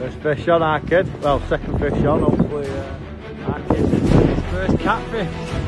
First fish on our kid. Well, second fish on. Hopefully, uh, our kid's first catfish.